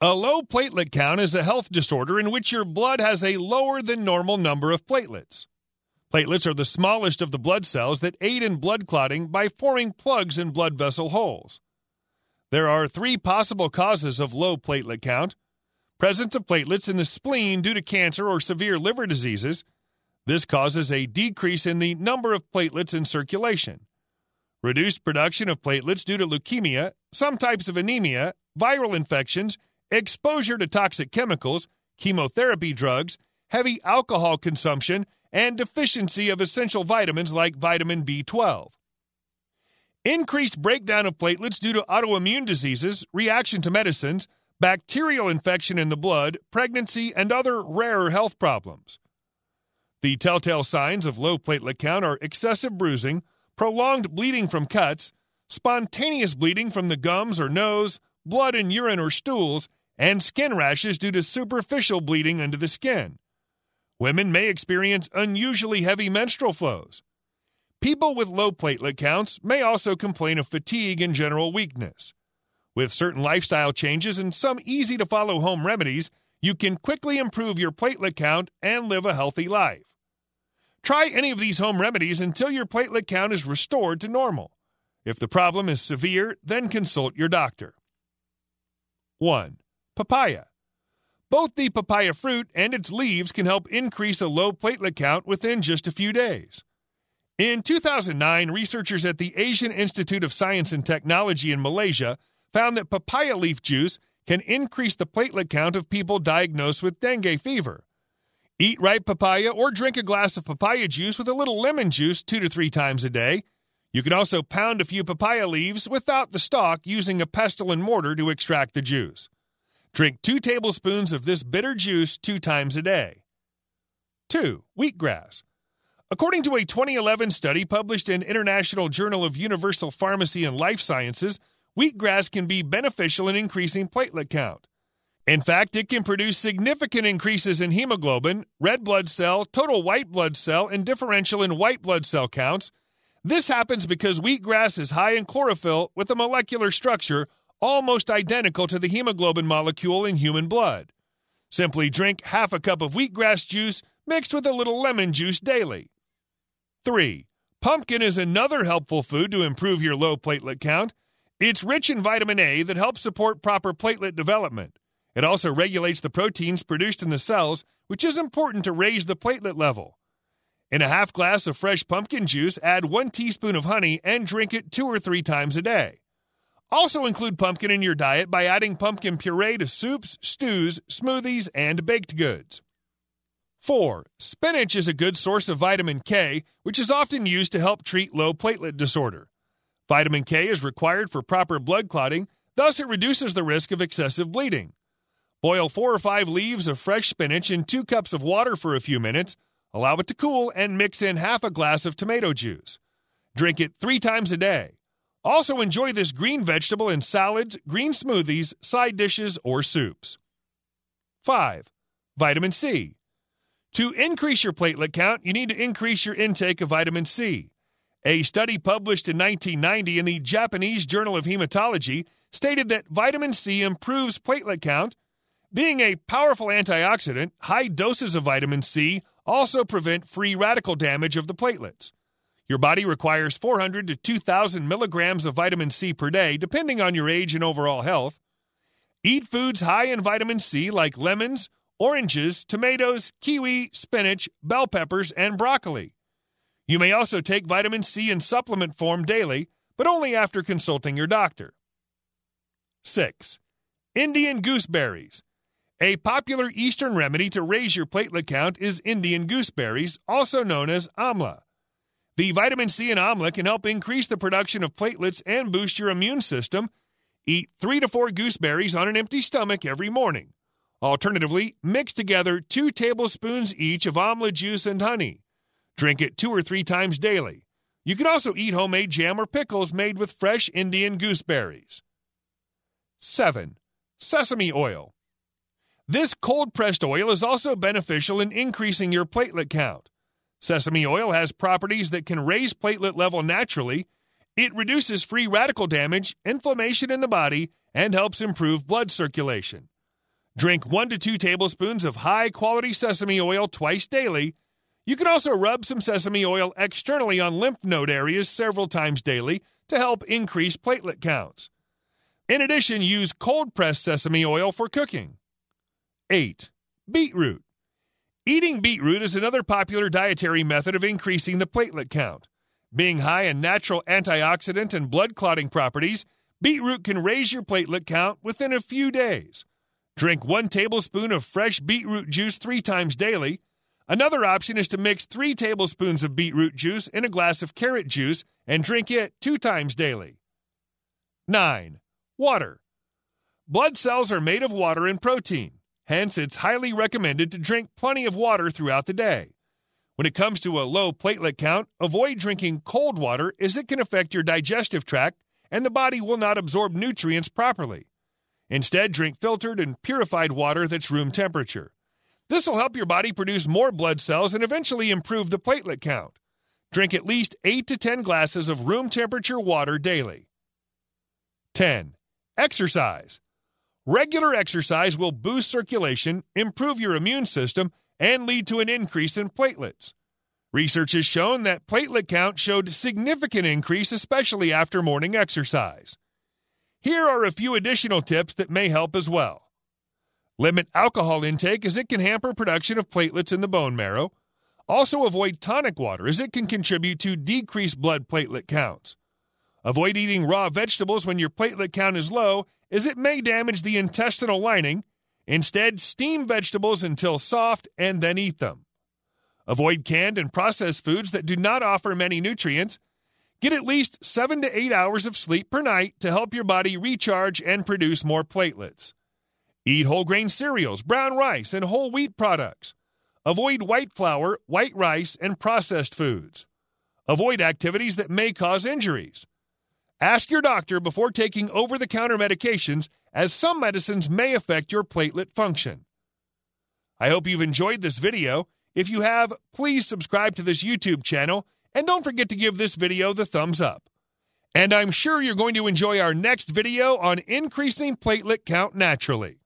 A low platelet count is a health disorder in which your blood has a lower than normal number of platelets. Platelets are the smallest of the blood cells that aid in blood clotting by forming plugs in blood vessel holes. There are three possible causes of low platelet count presence of platelets in the spleen due to cancer or severe liver diseases. This causes a decrease in the number of platelets in circulation. Reduced production of platelets due to leukemia, some types of anemia, viral infections, exposure to toxic chemicals, chemotherapy drugs, heavy alcohol consumption, and deficiency of essential vitamins like vitamin B12. Increased breakdown of platelets due to autoimmune diseases, reaction to medicines, bacterial infection in the blood, pregnancy, and other rarer health problems. The telltale signs of low platelet count are excessive bruising, prolonged bleeding from cuts, spontaneous bleeding from the gums or nose, blood in urine or stools, and skin rashes due to superficial bleeding under the skin. Women may experience unusually heavy menstrual flows. People with low platelet counts may also complain of fatigue and general weakness. With certain lifestyle changes and some easy to follow home remedies, you can quickly improve your platelet count and live a healthy life. Try any of these home remedies until your platelet count is restored to normal. If the problem is severe, then consult your doctor. 1. Papaya. Both the papaya fruit and its leaves can help increase a low platelet count within just a few days. In 2009, researchers at the Asian Institute of Science and Technology in Malaysia found that papaya leaf juice can increase the platelet count of people diagnosed with dengue fever. Eat ripe papaya or drink a glass of papaya juice with a little lemon juice two to three times a day. You can also pound a few papaya leaves without the stalk using a pestle and mortar to extract the juice. Drink two tablespoons of this bitter juice two times a day. 2. Wheatgrass. According to a 2011 study published in International Journal of Universal Pharmacy and Life Sciences, wheatgrass can be beneficial in increasing platelet count. In fact, it can produce significant increases in hemoglobin, red blood cell, total white blood cell, and differential in white blood cell counts. This happens because wheatgrass is high in chlorophyll with a molecular structure almost identical to the hemoglobin molecule in human blood. Simply drink half a cup of wheatgrass juice mixed with a little lemon juice daily. 3. Pumpkin is another helpful food to improve your low platelet count. It's rich in vitamin A that helps support proper platelet development. It also regulates the proteins produced in the cells, which is important to raise the platelet level. In a half glass of fresh pumpkin juice, add one teaspoon of honey and drink it two or three times a day. Also include pumpkin in your diet by adding pumpkin puree to soups, stews, smoothies, and baked goods. 4. Spinach is a good source of vitamin K, which is often used to help treat low platelet disorder. Vitamin K is required for proper blood clotting, thus, it reduces the risk of excessive bleeding. Boil four or five leaves of fresh spinach in two cups of water for a few minutes, allow it to cool, and mix in half a glass of tomato juice. Drink it three times a day. Also, enjoy this green vegetable in salads, green smoothies, side dishes, or soups. 5. Vitamin C. To increase your platelet count, you need to increase your intake of vitamin C. A study published in 1990 in the Japanese Journal of Hematology stated that vitamin C improves platelet count. Being a powerful antioxidant, high doses of vitamin C also prevent free radical damage of the platelets. Your body requires 400 to 2,000 milligrams of vitamin C per day, depending on your age and overall health. Eat foods high in vitamin C like lemons, oranges, tomatoes, kiwi, spinach, bell peppers, and broccoli. You may also take vitamin C in supplement form daily, but only after consulting your doctor. 6. Indian gooseberries. A popular Eastern remedy to raise your platelet count is Indian gooseberries, also known as amla. The vitamin C in amla can help increase the production of platelets and boost your immune system. Eat three to four gooseberries on an empty stomach every morning. Alternatively, mix together two tablespoons each of amla juice and honey. Drink it two or three times daily. You can also eat homemade jam or pickles made with fresh Indian gooseberries. 7. Sesame oil. This cold pressed oil is also beneficial in increasing your platelet count. Sesame oil has properties that can raise platelet level naturally. It reduces free radical damage, inflammation in the body, and helps improve blood circulation. Drink 1 to 2 tablespoons of high quality sesame oil twice daily. You can also rub some sesame oil externally on lymph node areas several times daily to help increase platelet counts. In addition, use cold pressed sesame oil for cooking. 8. Beetroot. Eating beetroot is another popular dietary method of increasing the platelet count. Being high in natural antioxidant and blood clotting properties, beetroot can raise your platelet count within a few days. Drink one tablespoon of fresh beetroot juice three times daily. Another option is to mix three tablespoons of beetroot juice in a glass of carrot juice and drink it two times daily. 9. Water. Blood cells are made of water and protein. Hence, it's highly recommended to drink plenty of water throughout the day. When it comes to a low platelet count, avoid drinking cold water as it can affect your digestive tract and the body will not absorb nutrients properly. Instead, drink filtered and purified water that's room temperature. This will help your body produce more blood cells and eventually improve the platelet count. Drink at least 8 to 10 glasses of room temperature water daily. 10. Exercise. Regular exercise will boost circulation, improve your immune system, and lead to an increase in platelets. Research has shown that platelet count showed significant increase especially after morning exercise. Here are a few additional tips that may help as well. Limit alcohol intake as it can hamper production of platelets in the bone marrow. Also avoid tonic water as it can contribute to decreased blood platelet counts. Avoid eating raw vegetables when your platelet count is low as it may damage the intestinal lining. Instead, steam vegetables until soft and then eat them. Avoid canned and processed foods that do not offer many nutrients. Get at least 7 to 8 hours of sleep per night to help your body recharge and produce more platelets. Eat whole grain cereals, brown rice, and whole wheat products. Avoid white flour, white rice, and processed foods. Avoid activities that may cause injuries. Ask your doctor before taking over the counter medications, as some medicines may affect your platelet function. I hope you've enjoyed this video. If you have, please subscribe to this YouTube channel and don't forget to give this video the thumbs up. And I'm sure you're going to enjoy our next video on increasing platelet count naturally.